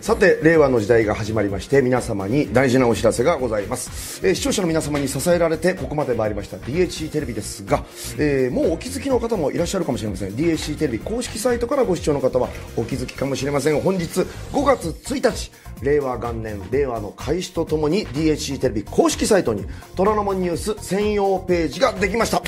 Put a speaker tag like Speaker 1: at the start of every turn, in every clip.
Speaker 1: さて令和の時代が始まりまして皆様に大事なお知らせがございます、えー、視聴者の皆様に支えられてここまで参りました DHC テレビですが、えー、もうお気づきの方もいらっしゃるかもしれません。DHC テレビ公式サイトからご視聴の方はお気づきかもしれません本日5月1日令和元年令和の開始とともに DHC テレビ公式サイトに虎ノ門ニュース専用ページができました。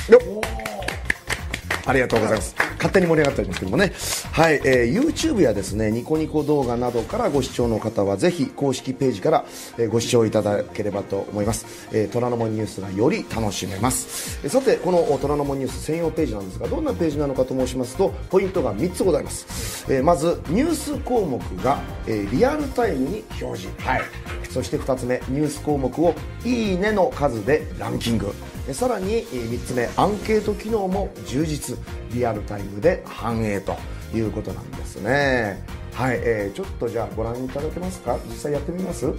Speaker 1: ありがとうございます。勝手に盛り上がっておりますけどもね。はい、えー、YouTube やですねニコニコ動画などからご視聴の方はぜひ公式ページから、えー、ご視聴いただければと思います、えー、虎ノ門ニュースがより楽しめます、えー、さてこの虎ノ門ニュース専用ページなんですがどんなページなのかと申しますとポイントが3つございます、えー、まずニュース項目が、えー、リアルタイムに表示。はい。そして2つ目ニュース項目をいいねの数でランキング。さらに3つ目アンケート機能も充実。リアルタイムで反映ということなんですね。はい、えー、ちょっとじゃあご覧いただけますか？実際やってみます？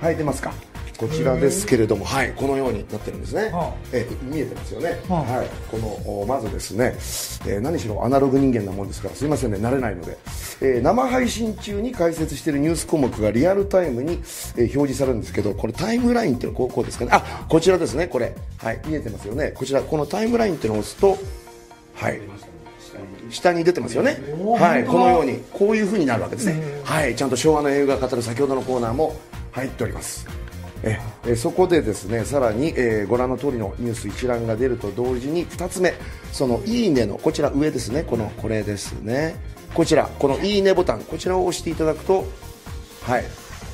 Speaker 1: はい出ますか？こちらですけれども、はい、このようになってるんですね、はあ、え見えてますよね、はあ、はい、このまずですね、えー、何しろアナログ人間なもんですからすいませんね慣れないので、えー、生配信中に解説しているニュース項目がリアルタイムに、えー、表示されるんですけどこれタイムラインっていうのはこうこうですかね。あこちらですねこれ。はい見えてますよね。こちらこのタイムラインっていうのを押すとはい。下に出てますよね。はいこのようにこういうふうになるわけですね。はいちゃんと昭和の映画語る先ほどのコーナーも入っておりますええそこでですねさらに、えー、ご覧の通りのニュース一覧が出ると同時に2つ目そのいいねのこちら上ですねこのこれですね。こちらこのいいねボタンこちらを押していただくとはい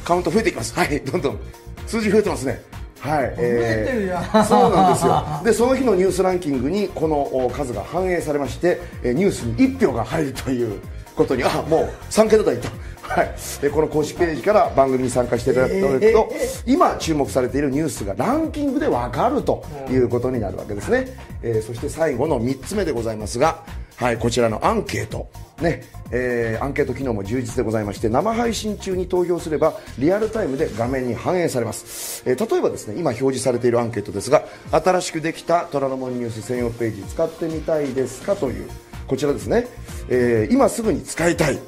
Speaker 1: カウント増えていきます。はいどんどん数字増えてますね。はい、
Speaker 2: えー、
Speaker 1: そうなんですよ。でその日のニュースランキングにこの数が反映されましてニュースに1票が入るということにあもう3桁台とはい、でこの公式ページから番組に参加していただくと、今注目されているニュースがランキングで分かるということになるわけですね、えー、そして最後の3つ目でございますが、はい、こちらのアンケート。ね。えー、アンケート機能も充実でございまして生配信中に投票すればリアルタイムで画面に反映されます、えー、例えばですね今表示されているアンケートですが新しくできた虎ノ門ニュース専用ページ使ってみたいですかというこちらですね、えー、今すぐに使いたい。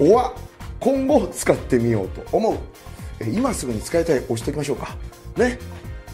Speaker 1: おわ今後使ってみようと思う、え今すぐに使いたい。押しておきましょうか。ね、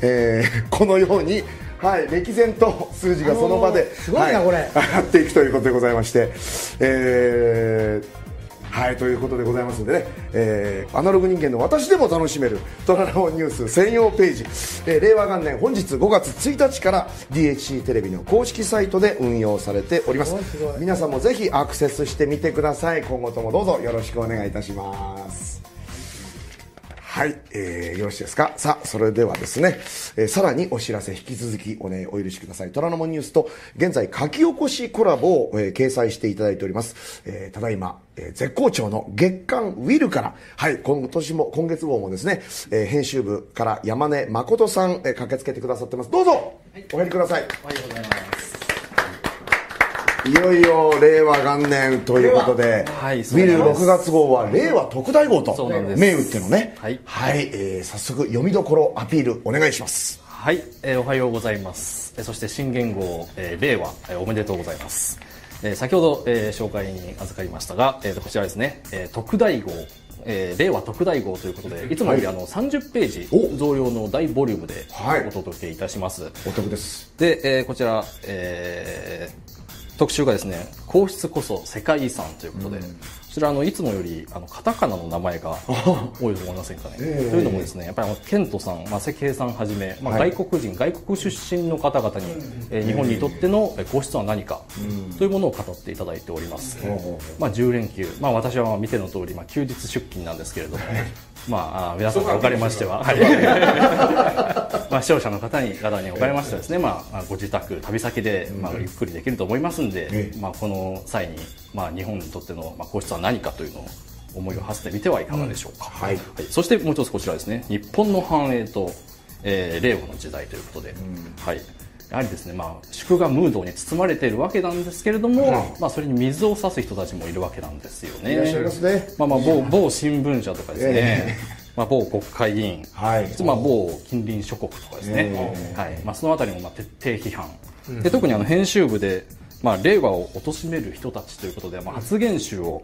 Speaker 1: えー、このようにはい歴然と数字がその場で、
Speaker 2: すごいな、はい、これ。
Speaker 1: 上がっていくということでございまして、えーはいということでございますのでね、えー、アナログ人間の私でも楽しめるトラノニュース専用ページ、えー、令和元年本日5月1日から DHC テレビの公式サイトで運用されております。皆さんもぜひアクセスしてみてください。今後ともどうぞよろしくお願いいたしますはい、えー、よろしいですか？さあ、それではですね、えー、さらにお知らせ引き続きおね、お許しください。虎ノ門ニュースと、現在書き起こしコラボを、えー、掲載していただいております。えー、ただいま、えー、絶好調の月刊ウィルから、はい、今年も、今月号もですね、えー、編集部から山根誠さん、えー、駆けつけてくださってます。どうぞ、はい、お入りください。
Speaker 3: おはようございます。
Speaker 1: いよいよ令和元年ということで、はい、見る6月号は令和特大号と銘打ってのね、はい、はい、えー、早速読みどころアピールお願いします。
Speaker 3: はい、えー、おはようございます。えそして新元号、えー、令和、えー、おめでとうございます。えー、先ほど、えー、紹介に預かりましたが、えー、こちらですね、えー、特大号。えー、令和特大号ということでい。つもよりあの30ページ増量の大ボリュームでお届けいたします、はい、
Speaker 1: お得です。
Speaker 3: で、えー、こちら、えー、特集がですね皇室こそ世界遺産ということで、うん、こちらあのいつもよりあのカタカナの名前が多いと思いませんかね？というのもですねやっぱりあのケントさん、まあ、関平さんはじめ、まあ、外国人、はい、外国出身の方々に、えー、日本にとっての皇室は何か、というものを語っていただいております。まあ、10連休、まあ、私は見ての通り、まあ、休日出勤なんですけれども、まあ、皆さんにおかれましては、はい、まあ視聴者の方に方におかれましてはですね、まあ、ご自宅旅先で、まあ、ゆっくりできると思いますんで、まあ、この際に、まあ、日本にとっての、まあ、皇室は何かというのを思いを馳せてみてはいかがでしょうか、はい、はい、そしてもう一つこちらですね。日本の繁栄と、えー、令和の時代ということで、はい。やはりですね、まあ、祝賀ムードに包まれているわけなんですけれども、まあ、それに水を差す人たちもいるわけなんですよね。いらっしゃいますね。まあ、まあ、某、某新聞社とかですね。えー、まあ、某国会議員、はい、まあ、某近隣諸国とかですね、えー、はい。まあ、そのあたりもまあ徹底批判、うん、で特にあの編集部でまあ、令和を貶める人たちということで、まあ、発言集を、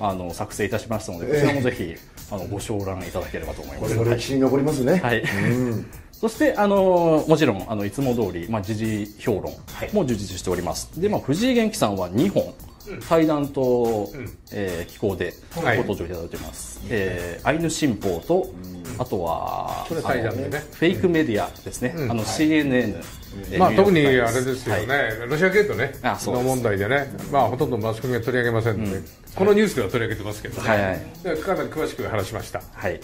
Speaker 3: あの作成いたしましたので、こちらもぜひ、あのご賞覧いただければと思います。
Speaker 1: これも歴史に残りますね。
Speaker 3: はい。そして、あのもちろん、あの、いつも通り、まあ、時事評論も充実しております。で、まあ、藤井元気さんは2本、対談と、えー気候でご
Speaker 2: はい。
Speaker 3: 登場いただいてます。えーアイヌ新報と、あとは、
Speaker 2: それ対談でね。
Speaker 3: フェイクメディアですね。あの、CNN。えー
Speaker 2: まあ、特にあれですよね、
Speaker 3: はい。
Speaker 2: ロシアゲートね
Speaker 3: あ
Speaker 2: の問題でね、まあ、ほとんどマスコミが取り上げませんので、このニュースでは取り上げてますけどね、
Speaker 3: はいはい。
Speaker 2: でかなり詳しく話しました。
Speaker 3: はい。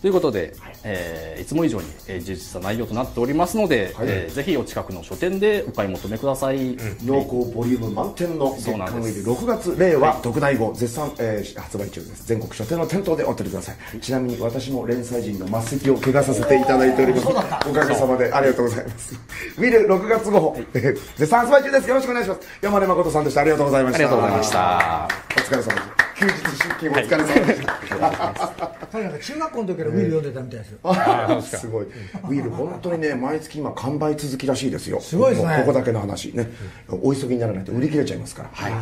Speaker 3: ということで、えーいつも以上に、えー充実した内容となっておりますので、えーぜひお近くの書店でお買い求めください。
Speaker 1: 濃厚ボリューム満点の月刊ウィル6月令和特大号絶賛、えー発売中です。全国書店の店頭でお取りください。ちなみに私も連載陣の末席を怪我させていただいております。おかげさまでありがとうございます。ウィル6月号、えー 絶賛発売中です。よろしくお願いします。山根誠さんでした。ありがとうございました。
Speaker 3: ありがとうございました。
Speaker 1: お疲れ様でした休日出勤お疲れ様でした
Speaker 4: 彼なんか中学校の時からウィル読んでたみたいですよ。
Speaker 2: あ
Speaker 1: すごい。ウィル、本当にね、毎月今、完売続きらしいですよ。す
Speaker 4: ごいですね
Speaker 1: ここだけの話ね。お急ぎにならないと売り切れちゃいますから。はい。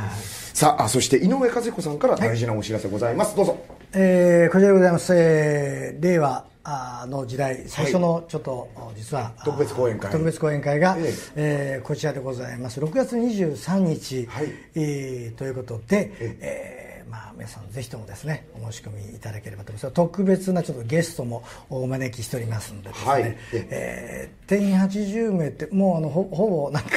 Speaker 1: さあ、あそして井上和彦さんから大事なお知らせございます。どうぞ。
Speaker 4: えー、こちらでございます。えー、令和の時代、最初のちょっと、実は、
Speaker 1: 特別講演会
Speaker 4: 特別講演会が、
Speaker 1: え
Speaker 4: え
Speaker 1: え
Speaker 4: ーこちらでございます。6月23日、
Speaker 1: はい
Speaker 4: えーということで、えーまあ、皆さんぜひともですね、お申し込みいただければと思います。特別なちょっとゲストもお招きしておりますのでですね、
Speaker 1: はい
Speaker 4: えー定員80名って、もうあのほほぼなんか、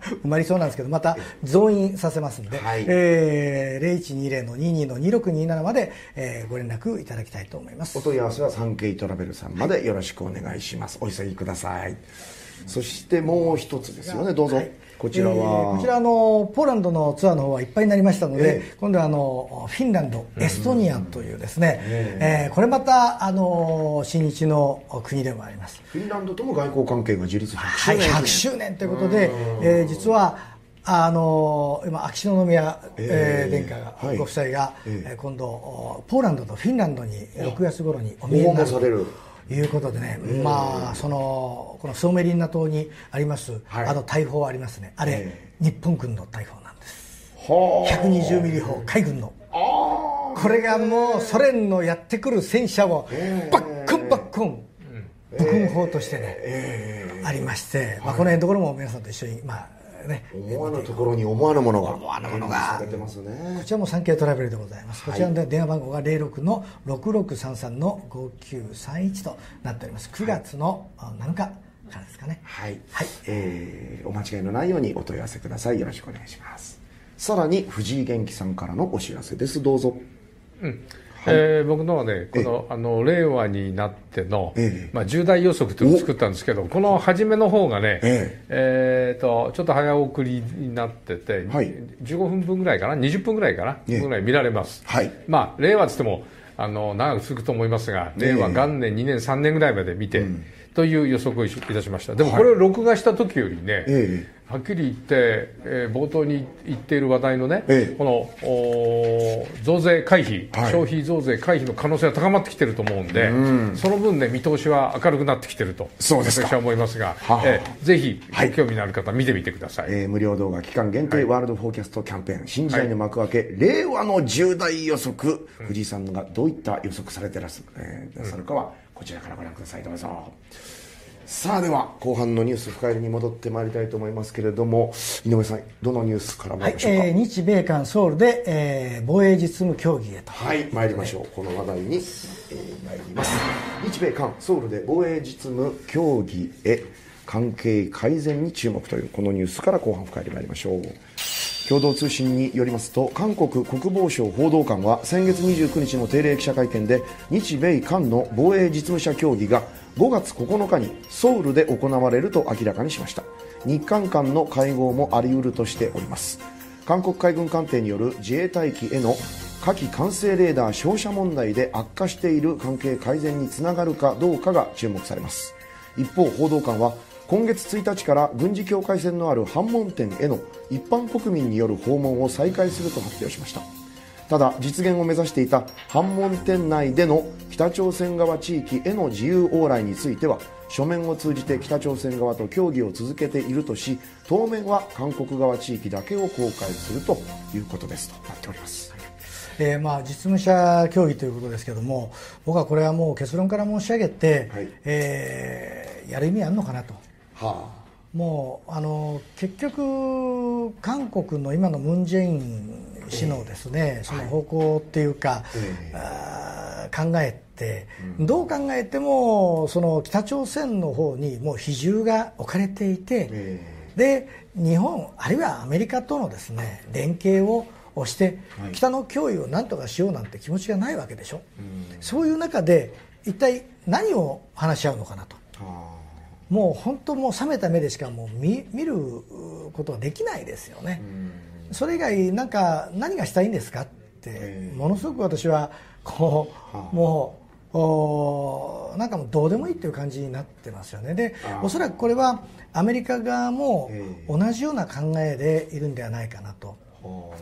Speaker 4: 埋まりそうなんですけど、また増員させますんで、
Speaker 1: はい
Speaker 4: えー、0120の22の2627まで、えーご連絡いただきたいと思います
Speaker 1: お。問い合わせはサンケイトラベルさんまでよろしくお願いします。お急ぎください。そしてもう一つですよね。どうぞ。
Speaker 4: はい。
Speaker 1: こちらは。
Speaker 4: えーこちらあのポーランドのツアーの方はいっぱいになりましたので、
Speaker 1: え
Speaker 4: 今度はあのフィンランド、エストニアというですね、えーこれまたあの親日の国でもあります。
Speaker 1: フィンランドとも外交関係が樹立100
Speaker 4: はい、
Speaker 1: 周年。
Speaker 4: 100周年ということで、えー実はあの今秋篠宮、えー殿下が、
Speaker 1: はい。
Speaker 4: ご夫妻が、
Speaker 1: ええ。
Speaker 4: えー今度おポーランドとフィンランドに6月頃にお見えになるいうことでね、まあそのこのソーメリンナ島にあります、
Speaker 1: はい。
Speaker 4: あの大砲ありますね。あれ、
Speaker 1: え
Speaker 4: 日本軍の大砲なんです。
Speaker 1: はあ。
Speaker 4: 120ミリ砲海軍の。これがもうソ連のやってくる戦車をバッコンバッコン武勲砲としてね、ありまして、まあ、この辺のところも皆さんと一緒にまあね。
Speaker 1: 思わぬところに思わぬものが。思
Speaker 4: わぬものが。
Speaker 1: されてますね。
Speaker 4: こ。ちらも産経トラベルでございます。こちらの電話番号が06の6633の5931となっております。9月のあ7日からですかね。
Speaker 1: はい、
Speaker 4: はい。
Speaker 1: えーお間違いのないようにお問い合わせください。よろしくお願いします。さらに藤井元気さんからのお知らせです。どうぞ
Speaker 2: えー僕のはね、このあの令和になっての、
Speaker 1: ええ。
Speaker 2: まあ、重大予測というのを作ったんですけど、この初めの方がね、
Speaker 1: え
Speaker 2: え。ーとちょっと早送りになってて、
Speaker 1: はい。
Speaker 2: 15分分ぐらいかな、20分ぐらいかな、
Speaker 1: ええ。
Speaker 2: ぐらい見られます。
Speaker 1: はい。
Speaker 2: まあ、令和つってもあの長く続くと思いますが、令和元年、2年、3年ぐらいまで見て、という予測をいたしました。でもこれを録画した時よりね、
Speaker 1: え
Speaker 2: はっきり言って、えー冒頭に言っている話題のね、
Speaker 1: ええ。
Speaker 2: この増税回避、
Speaker 1: はい。
Speaker 2: 消費増税回避の可能性は高まってきてると思うんで、その分ね、見通しは明るくなってきてると、
Speaker 1: そうですか。
Speaker 2: 私は思いますが、
Speaker 1: はあ。
Speaker 2: えーぜひ、
Speaker 1: はい。
Speaker 2: ご興味のある方、見てみてください。
Speaker 1: えー無料動画期間限定ワールドフォーキャストキャンペーン新時代の幕開け、令和の重大予測、藤井さんがどういった予測されてらっしゃ,、えー、らっしゃるかはこちらからご覧くださいどうぞさあでは後半のニュース深入りに戻ってまいりたいと思いますけれども井上さんどのニュースから参
Speaker 4: はい
Speaker 1: りましょうか？
Speaker 4: えー日米韓ソウルで、えー防衛実務協議へと。
Speaker 1: はい、参りましょう。この話題に、えー参ります。日米韓ソウルで防衛実務協議へ関係改善に注目というこのニュースから後半深入り参りましょう。共同通信によりますと韓国国防省報道官は先月29日の定例記者会見で日米韓の防衛実務者協議が5月9日にソウルで行われると明らかにしました。日韓間の会合もあり得るとしております。韓国海軍艦艇による自衛隊機への火器管制レーダー照射問題で悪化している関係改善につながるかどうかが注目されます。一方報道官は今月1日から軍事境界線のある反問店への一般国民による訪問を再開すると発表しました。ただ実現を目指していた反問店内での北朝鮮側地域への自由往来については書面を通じて北朝鮮側と協議を続けているとし当面は韓国側地域だけを公開するということです。となっております。
Speaker 4: えーまあ、実務者協議ということですけども僕はこれはもう結論から申し上げて、はい、えー、やる意味あるのかなと、はあ、もうあの結局、韓国の今のムン・ジェイン氏のですね、えー、その方向っていうか、はい、考えて、うん、どう考えてもその北朝鮮の方にもう比重が置かれていて、えー、で日本あるいはアメリカとのですね連携ををして、北の脅威を何とかしようなんて気持ちがないわけでしょ、そういう中で一体何を話し合うのかなと。もう本当もう冷めた目でしかもう見見ることはできないですよね、それ以外なんか何がしたいんですかってものすごく私はこうもうおなんかもうどうでもいいっていう感じになってますよね。でおそらくこれはアメリカ側も同じような考えでいるんではないかなと。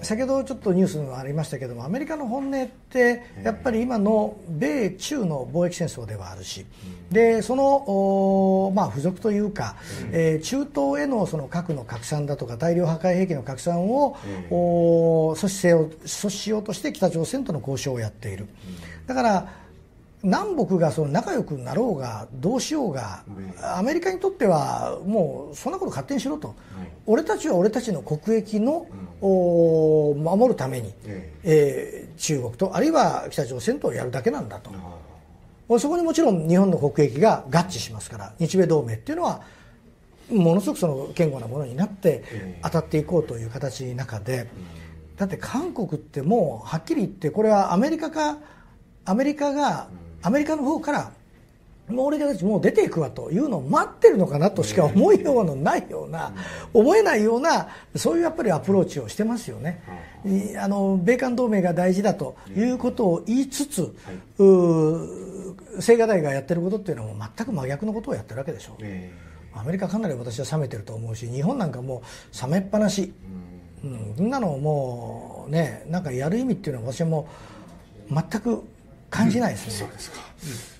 Speaker 4: 先ほどちょっとニュースにもありましたけどもアメリカの本音ってやっぱり今の米中の貿易戦争ではあるしでその、まあ、付属というか、えー、中東へのその核の拡散だとか大量破壊兵器の拡散を、阻止せよ阻止しようとして北朝鮮との交渉をやっている。だから南北がその仲良くなろうがどうしようがアメリカにとってはもうそんなこと勝手にしろと、俺たちは俺たちの国益の、を守るために、えー、中国とあるいは北朝鮮とやるだけなんだと。そこにもちろん日本の国益が合致しますから日米同盟っていうのはものすごくその堅固なものになって当たっていこうという形の中で。だって韓国ってもうはっきり言ってこれはアメリカかアメリカがアメリカの方からもう俺たちもう出ていくわというのを待ってるのかなとしか思いようのないような、思えないようなそういうやっぱりアプローチをしてますよね、あの米韓同盟が大事だということを言いつつ、はい、青瓦台がやってることっていうのは全く真逆のことをやってるわけでしょ、アメリカかなり私は冷めてると思うし日本なんかもう冷めっぱなし、うん、そんなのもうねなんかやる意味っていうのは私はもう全く感じないですね、
Speaker 1: そうですか、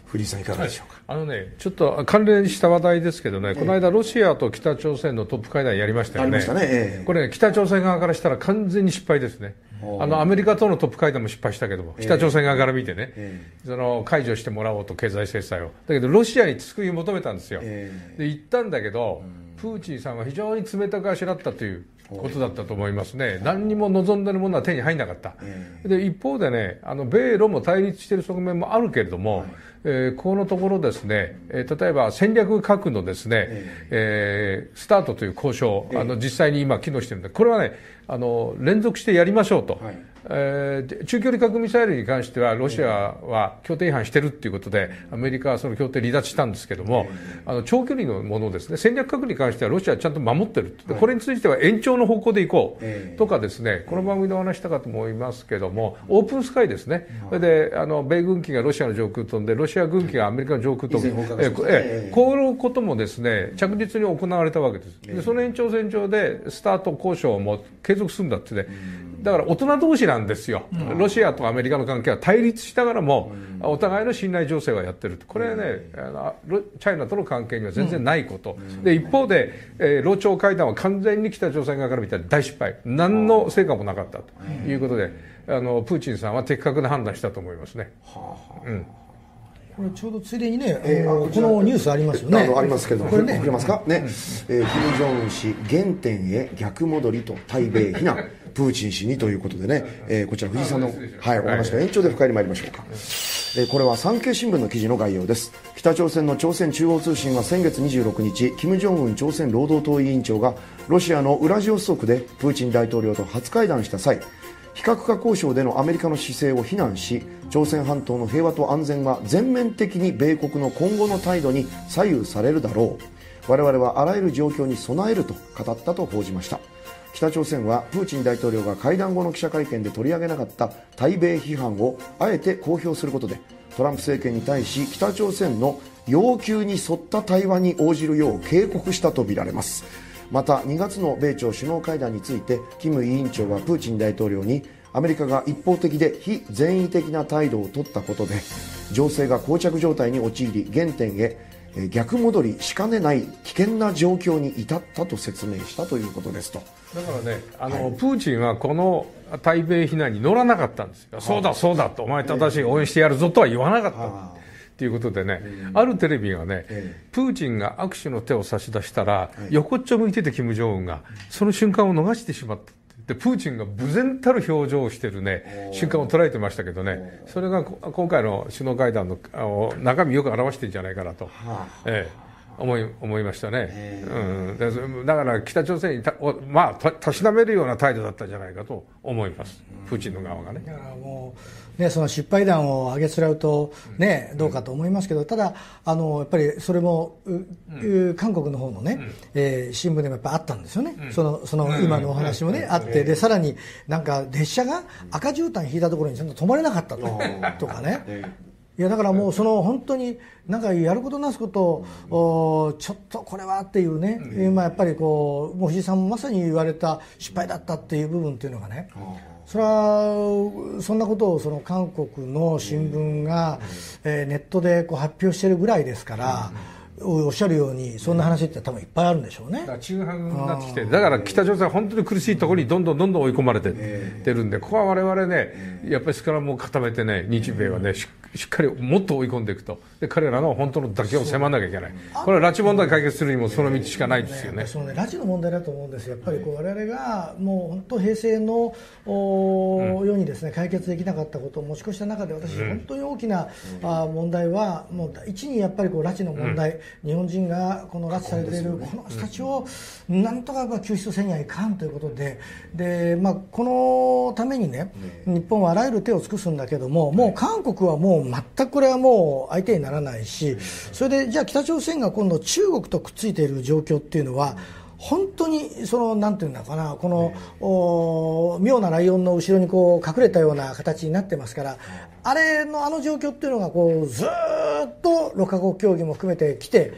Speaker 1: 藤井さんいかがでしょうか、
Speaker 2: はい、あのねちょっと関連した話題ですけどね、えー、この間ロシアと北朝鮮のトップ会談やりましたよね、ね。えー、これ、ね、北朝鮮側からしたら完全に失敗ですね。あのアメリカとのトップ会談も失敗したけども、北朝鮮側から見てね、えー、その解除してもらおうと経済制裁を。だけどロシアに救いを求めたんですよ、で言ったんだけど、プーチンさんは非常に冷たくあしらったということだったと思いますね、何にも望んでるものは手に入らなかった、で一方でね、あの米ロも対立している側面もあるけれども、はい、えー、このところですね、えー、例えば戦略核のですね、えー、スタートという交渉、あの実際に今、機能してるんで、これはね、あの連続してやりましょうと、はい、えー、中距離核ミサイルに関してはロシアは協定違反してるっていうことでアメリカはその協定離脱したんですけども、あの長距離のものですね戦略核に関してはロシアはちゃんと守ってるこれについては延長の方向でいこうとかですねこの番組でお話したかと思いますけどもオープンスカイですね。それであの米軍機がロシアの上空飛んでロシア軍機がアメリカの上空飛ぶ、ええこういうこともですね着実に行われたわけです。でその延長線上でスタート交渉も継続するんだってねだから大人同士なんですよ、ロシアとアメリカの関係は対立しながらも、お互いの信頼情勢はやってるこれはね、チャイナとの関係には全然ないこと、で一方で、えー、ロ朝会談は完全に北朝鮮側から見たら大失敗、何の成果もなかったということで、あのプーチンさんは的確な判断したと思いますね。はあうん。
Speaker 4: これちょうどついでにね、えー、このニュースありますよね。
Speaker 1: ありますけど、これね、触れますか、ね、えー、金正恩氏原点へ逆戻りと対米非難。プーチン氏にということでね、えー、こちら藤井さんの、はい、お話の延長で深入り参りましょうか、えー、これは産経新聞の記事の概要です。北朝鮮の朝鮮中央通信は先月26日金正恩朝鮮労働党委員長がロシアのウラジオストクでプーチン大統領と初会談した際非核化交渉でのアメリカの姿勢を非難し朝鮮半島の平和と安全は全面的に米国の今後の態度に左右されるだろう。我々はあらゆる状況に備えると語ったと報じました北朝鮮はプーチン大統領が会談後の記者会見で取り上げなかった対米批判をあえて公表することでトランプ政権に対し北朝鮮の要求に沿った対話に応じるよう警告したとみられます。また2月の米朝首脳会談についてキム委員長はプーチン大統領にアメリカが一方的で非善意的な態度を取ったことで情勢が膠着状態に陥り原点へ逆戻りしかねない危険な状況に至ったと説明したということですと。
Speaker 2: だからねあの、はい、プーチンはこの対米非難に乗らなかったんですよ、そうだそうだと。お前正しい応援してやるぞとは言わなかった。ということでね、あるテレビがね、プーチンが握手の手を差し出したら、横っちょ向いてて金正恩が、その瞬間を逃してしまった。でプーチンが無然たる表情をしている、ね、瞬間を捉えてましたけどね、それが今回の首脳会談の中身よく表してるんじゃないかなと。ええ思い思いましたね、うん、だから北朝鮮にたまあたしなめるような態度だったんじゃないかと思います、プーチンの側がね。
Speaker 4: だからもうね、その失敗談を上げつらうと、ね、どうかと思いますけど、ただ、あのやっぱりそれも、うん、韓国の方のね、うん、えー、新聞でもやっぱあったんですよね、うん、そのその今のお話もね、あって、でさらになんか列車が赤絨毯引いたところにちゃんと止まれなかったととかね。いやだからもうその本当になんかやることなすことをちょっとこれはっていうね、今やっぱりこう藤井さんもまさに言われた失敗だったっていう部分っていうのがね、それはそんなことをその韓国の新聞が、えネットでこう発表してるぐらいですから。おっしゃるようにそんな話って多分いっぱいあるんでしょうね。
Speaker 2: 中半になってきてだから北朝鮮は本当に苦しいところにどんどんどんどん追い込まれててるんでここは我々ねやっぱりスクラムを固めてね日米はねしっかりもっと追い込んでいくと。で彼らの本当の妥協を迫らなきゃいけない。これは拉致問題解決するにもその道しかないですよね。
Speaker 4: そのね。拉致の問題だと思うんですやっぱりこう我々がもう本当平成のお、ようにですね解決できなかったことを持ち越した中で私、本当に大きな、あ問題はもう第一にやっぱりこう拉致の問題、日本人がこの拉致されているこの人たちをなんとか救出せにはいかんということでで、まあ、このためにね日本はあらゆる手を尽くすんだけどももう韓国はもう全くこれはもう相手にならないしそれでじゃあ北朝鮮が今度中国とくっついている状況っていうのは本当にそのなんていうんだかなこの、お妙なライオンの後ろにこう隠れたような形になってますからあれのあの状況っていうのがこうずっと6カ国協議も含めてきて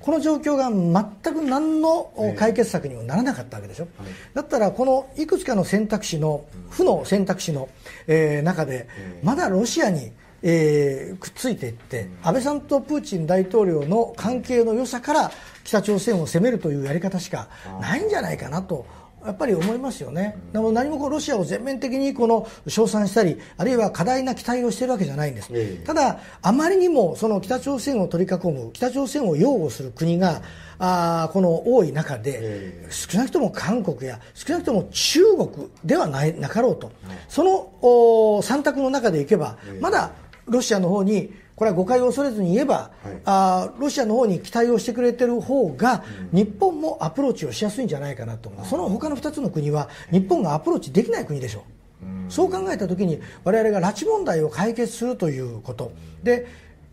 Speaker 4: この状況が全く何の解決策にもならなかったわけでしょ、はい、だったらこのいくつかの選択肢の負の選択肢の、えー、中でまだロシアにえー、くっついていって安倍さんとプーチン大統領の関係の良さから北朝鮮を攻めるというやり方しかないんじゃないかなとやっぱり思いますよね、でも何もこうロシアを全面的にこの称賛したり、あるいは過大な期待をしているわけじゃないんです、ただ、あまりにもその北朝鮮を取り囲む、北朝鮮を擁護する国があこの多い中で、少なくとも韓国や少なくとも中国ではないなかろうと、そのお3択の中でいけば、まだロシアの方にこれは誤解を恐れずに言えば、はい、あロシアの方に期待をしてくれてる方が、うん、日本もアプローチをしやすいんじゃないかなと思う、その他の2つの国は日本がアプローチできない国でしょう、うん、そう考えた時に我々が拉致問題を解決するということ。で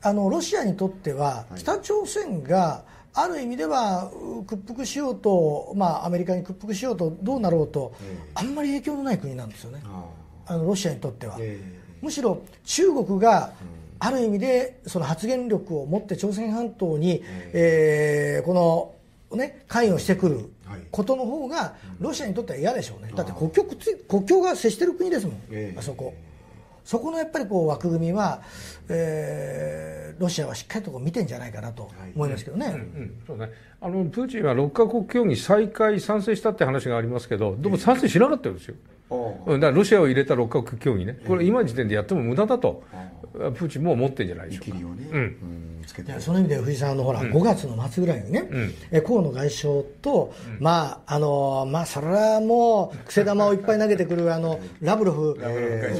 Speaker 4: あのロシアにとっては北朝鮮が、ある意味では屈服しようと、まあ、アメリカに屈服しようとどうなろうと、あんまり影響のない国なんですよね、あのロシアにとっては。むしろ中国が、ある意味でその発言力を持って朝鮮半島に、えー、この、ね、関与してくることの方がロシアにとっては嫌でしょうね、だって国境国境が接してる国ですもん、あそこ。そこのやっぱりこう枠組みは、えー、ロシアはしっかりとこう見てんじゃないかなと思いますけどね。はいうん。うん、そうね。
Speaker 2: あのプーチンは6か国協議再開賛成したって話がありますけど、でも賛成しなかったんですよ。だからロシアを入れた6か国協議ね、これ、今の時点でやっても無駄だと、プーチンも思ってるんじゃないでしょうか。ね。うん
Speaker 4: その意味で藤井さんのほら、うん、5月の末ぐらいにね、うん、え河野外相と、うん、まああのまあそれはもう癖玉をいっぱい投げてくるあのラブロフ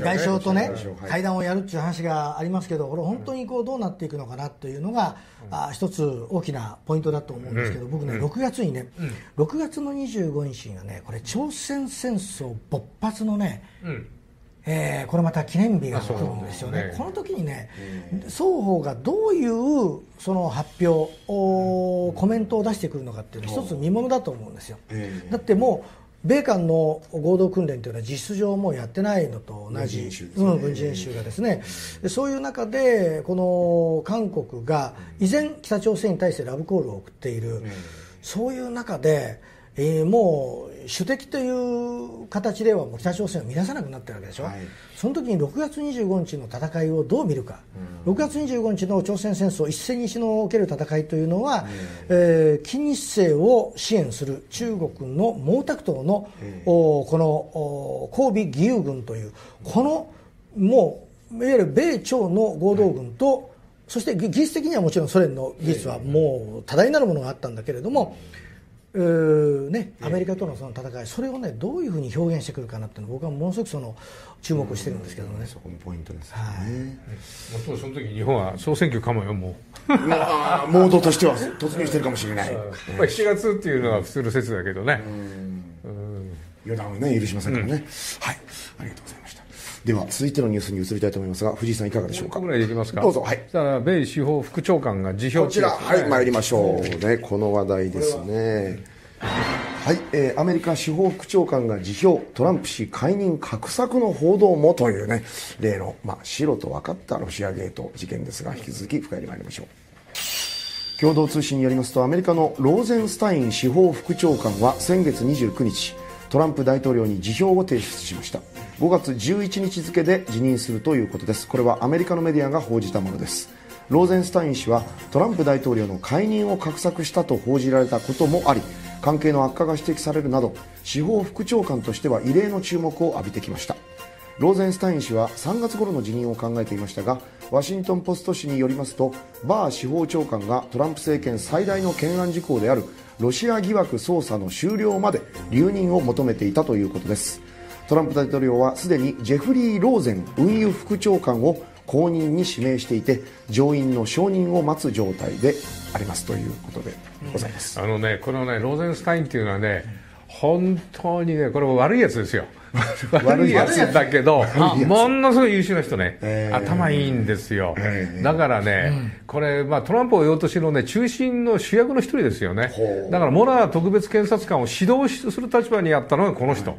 Speaker 4: 外相とね、会談をやるっていう話がありますけどこれ本当にこうどうなっていくのかなというのが、あ一つ大きなポイントだと思うんですけど、僕ね6月にね、6月の25日にはねこれ朝鮮戦争勃発のね、えー、これまた記念日が来るんですよね、ねこの時にね、双方がどういうその発表、コメントを出してくるのかっていうのは一つ見ものだと思うんですよ、だってもう米韓の合同訓練というのは実質上もうやってないのと同じ軍事演習がですね。そういう中でこの韓国が依然北朝鮮に対してラブコールを送っている、そういう中でえー、もう主敵という形ではもう北朝鮮を見なさなくなってるわけでしょ、はい、その時に6月25日の戦いをどう見るか、うん、6月25日の朝鮮戦争一戦にしのおける戦いというのは、うん、えー、金日成を支援する中国の毛沢東の、うん、おこの神戸義勇軍というこのもういわゆる米朝の合同軍と、はい、そして技術的にはもちろんソ連の技術はもう多大なるものがあったんだけれども、ね、アメリカとのその戦い、それをねどういうふうに表現してくるかなっていうの僕はものすごくその注目してるんですけどね、
Speaker 1: そこもポイントですね、
Speaker 2: はい、もその時日本は総選挙かもよもう。
Speaker 1: モードとしては突入してるかもしれない、まあ、
Speaker 2: 7月っていうのは普通の説だけどね。
Speaker 1: 予断をね許しませんからね、うん、はい。ありがとうございますでは続いてのニュースに移りたいと思いますが藤井さんいかがでしょうか？
Speaker 2: ぐらいできますか。
Speaker 1: どうぞはい。
Speaker 2: じゃあ米司法副長官が辞表
Speaker 1: こちらはい参りましょうね。この話題ですね。はい、えー、アメリカ司法副長官が辞表トランプ氏解任画策の報道もというね例の、まあ、白と分かったロシアゲート事件ですが引き続き深入り参りましょう。共同通信によりますとアメリカのローゼンスタイン司法副長官は先月29日トランプ大統領に辞表を提出しました5月11日付で辞任するということです。これはアメリカのメディアが報じたものです。ローゼンスタイン氏はトランプ大統領の解任を画策したと報じられたこともあり関係の悪化が指摘されるなど司法副長官としては異例の注目を浴びてきました。ローゼンスタイン氏は3月頃の辞任を考えていましたがワシントン・ポスト紙によりますとバー司法長官がトランプ政権最大の懸案事項であるロシア疑惑捜査の終了まで留任を求めていたということです。トランプ大統領はすでにジェフリー・ローゼン運輸副長官を後任に指名していて上院の承認を待つ状態でありますということでございます、
Speaker 2: あのねこのねローゼンスタインというのはね本当にねこれも悪いやつですよ。悪いやつだけど、ものすごい優秀な人ね、えー、頭いいんですよ、えー、だからね、うん、これ、まあ、トランプを用としの、ね、中心の主役の一人ですよね、だからモラー特別検察官を指導する立場にあったのがこの人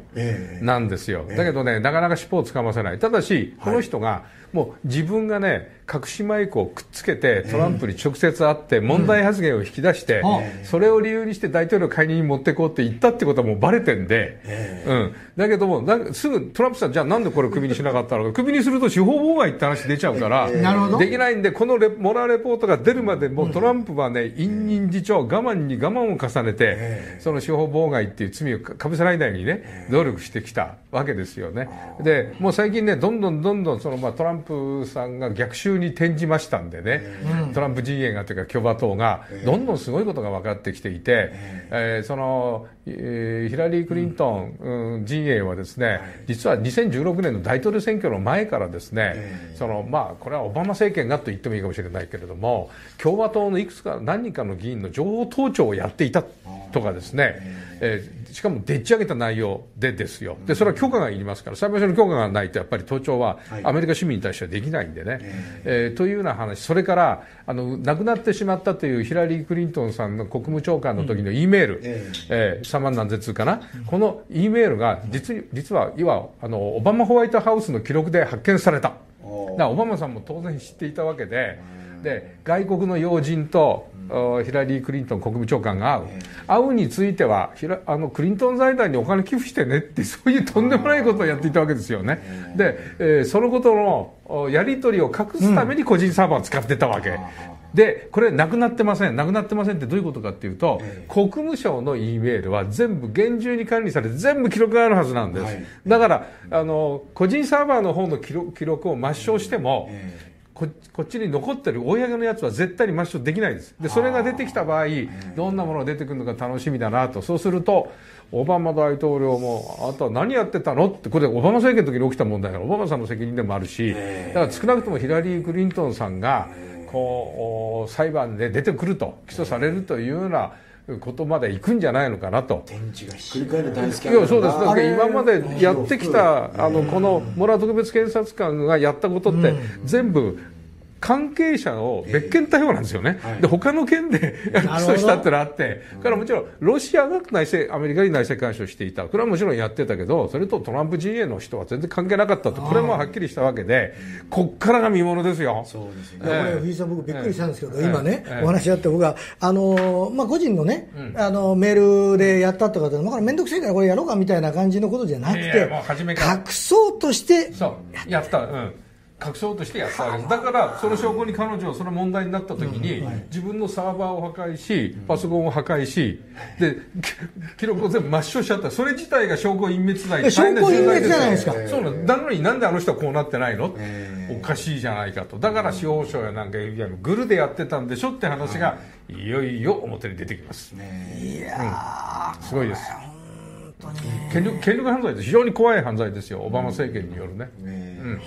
Speaker 2: なんですよ、だけどね、なかなか尻尾をつかませない、ただし、この人が、もう自分がね、隠しマイクをくっつけてトランプに直接会って問題発言を引き出して、それを理由にして大統領解任に持っていこうって言ったってことはもうバレてんで、うん、だけどもすぐトランプさんじゃあなんでこれクビにしなかったのか。クビにすると司法妨害って話出ちゃうから、できないんでこのレモラレポートが出るまでもうトランプはね委任事長我慢に我慢を重ねて、その司法妨害っていう罪をかぶせないようにね努力してきたわけですよね。でもう最近ねどんどんどんどんその、まあ、トランプさんが逆襲に転じましたんでね、トランプ陣営がというか共和党がどんどんすごいことが分かってきていて、えー、その、えー、ヒラリー・クリントン、うん、陣営はですね実は2016年の大統領選挙の前からですね、そのまあこれはオバマ政権がと言ってもいいかもしれないけれども共和党のいくつか何人かの議員の情報盗聴をやっていたとかですね、えー、しかもでっち上げた内容でですよ。でそれは許可がいりますから。裁判所の許可がないとやっぱり盗聴はアメリカ市民に対してはできないんでね、はい、えー、というような話。それからあの亡くなってしまったというヒラリー・クリントンさんの国務長官の時の E メール、うん、え。えー、3万何千通かな、うん、この E メールが実に実はいわあのオバマホワイトハウスの記録で発見された。だオバマさんも当然知っていたわけで。で外国の要人と、うん、ヒラリー・クリントン国務長官が会う、会うについてはあのクリントン財団にお金寄付してねってそういうとんでもないことをやっていたわけですよね。で、えー、そのことのやり取りを隠すために個人サーバーを使ってたわけ、うん。でこれなくなってません。なくなってませんってどういうことかっていうと、えー、国務省の E メールは全部厳重に管理されて全部記録があるはずなんです、はい、だからあの個人サーバーの方の記録記録を抹消しても、えーここっちに残ってる公のやつは絶対に抹消できないです。でそれが出てきた場合どんなものが出てくるのか楽しみだなと。そうするとオバマ大統領もあとは何やってたのってこれオバマ政権の時に起きた問題だからオバマさんの責任でもあるしだから少なくともヒラリー・クリントンさんがこう裁判で出てくると起訴されるというようなことまで行くんじゃないのかなと。
Speaker 1: 天地がひっくり返る大好き
Speaker 2: いやそうです。だって今までやってきたあのこのモラ特別検察官がやったことって全部関係者の別件逮捕なんですよね、で他の件で起訴したってのがあって、からもちろん、ロシアが内政アメリカに内政干渉していた、これはもちろんやってたけど、それとトランプ陣営の人は全然関係なかったと、これもはっきりしたわけで、こっからが見ものですよ。
Speaker 4: そうですね、これ、藤井さん、僕、びっくりしたんですけど、今ね、お話しあって、僕はあの、まあ、個人のね、あのメールでやったとかって、まあ、面倒くさいからこれやろうかみたいな感じのことじゃなくて、隠そうとして
Speaker 2: やった。うん隠そうとしてやったわけです。だからその証拠に彼女はその問題になった時に、自分のサーバーを破壊しパソコンを破壊しで 記録を全部抹消しちゃった。それ自体が証拠隠滅罪。
Speaker 4: 証拠隠滅じゃないですか。
Speaker 2: そうななのになんであの人はこうなってないの？おかしいじゃないかと。だから司法省やなんか FBI もグルでやってたんでしょって話がい。よいよ表に出てきます、
Speaker 4: いや、
Speaker 2: うん、すごいです。権力権力犯罪って非常に怖い犯罪ですよ。オバマ政権によるね、うん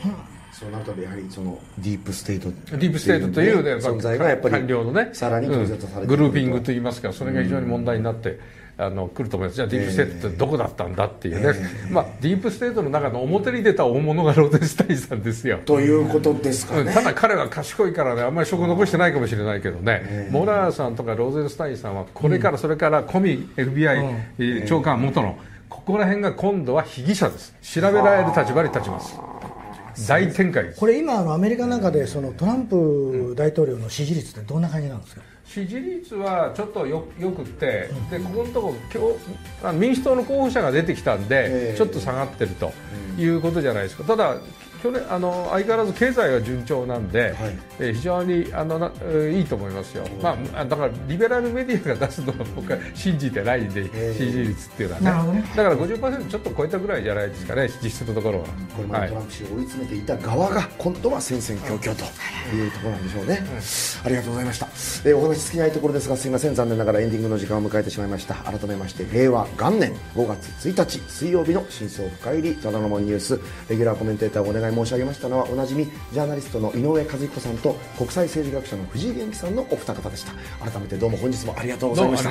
Speaker 1: そうなるとやはりそのディープステート。
Speaker 2: ディープステートという、ね、
Speaker 1: 存在がやっぱり
Speaker 2: 官僚のね
Speaker 1: さらに
Speaker 2: グルーピングといいますかそれが非常に問題になって、あの来ると思います。じゃあディープステートってどこだったんだっていうね、えー、まあ、ディープステートの中の表に出た大物がローゼンスタインさんですよ。
Speaker 1: ということですか、ね、
Speaker 2: ただ彼は賢いからねあんまり証拠残してないかもしれないけどね、えー、モラーさんとかローゼンスタインさんはこれからそれからコミ FBI、長官元のここら辺が今度は被疑者です。調べられる立場に立ちます大展開
Speaker 4: これ今のアメリカの中でそのトランプ大統領の支持率ってどんな感じなんですか？
Speaker 2: 支持率はちょっとよよくって、でここのところ民主党の候補者が出てきたんで、ちょっと下がってるということじゃないですか、ただ、去年あの相変わらず経済は順調なんで、はい、え非常にあのないいと思いますよ、まあ、だからリベラルメディアが出すのは僕は信じてないんで、支持率っていうのはね、ね。だから50%ちょっと超えたぐらいじゃないですかね、実質のところは。
Speaker 1: これまでトランプ氏を追い詰めていた側が、今度は戦々恐々とい。うところなんでしょうね、ありがとうございました、えー、お話尽きないところですが、すみません、残念ながらエンディングの時間を迎えてしまいました、改めまして、令和元年5月1日水曜日の真相深入り、ただのもニュース、レギュラーコメンテーターをお願い申し上げましたのは、おなじみジャーナリストの井上和彦さんと国際政治学者の藤井元気さんのお二方でした改めてどうも本日もありがとうございました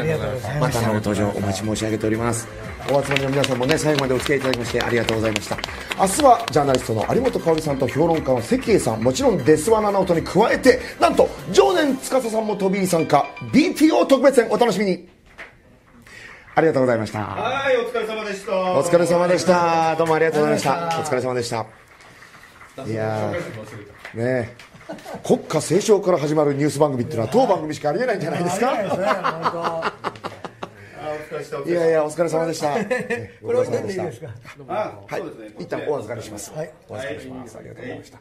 Speaker 1: またのご登場お待ち申し上げておりますお集まりの皆さんもね最後までお付き合いいただきましてありがとうございました明日はジャーナリストの有本香里さんと評論家の関英さんもちろんデスワナナウトに加えてなんと常年司さんも飛び入り参加 BPO 特別編お楽しみにありがとうございました。
Speaker 5: はい、お疲れ様でした。
Speaker 1: お疲れ様でした。どうもありがとうございました。お疲れ様でした。いやね国家斉唱から始まるニュース番組っていうのは当番組しかありえないんじゃないですか？いやいやお疲れ様でした。
Speaker 4: これはでいいですか。
Speaker 1: はい、一旦お預かりします。はい、お預かりします。ありがとうございました。